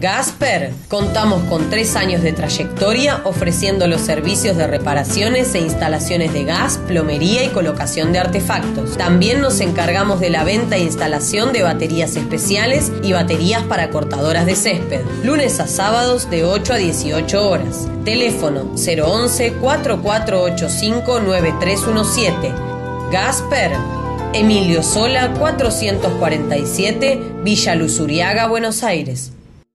Gasper, contamos con tres años de trayectoria ofreciendo los servicios de reparaciones e instalaciones de gas, plomería y colocación de artefactos. También nos encargamos de la venta e instalación de baterías especiales y baterías para cortadoras de césped. Lunes a sábados de 8 a 18 horas. Teléfono 011 4485 9317. Gasper Emilio Sola 447, Villa Luzuriaga, Buenos Aires.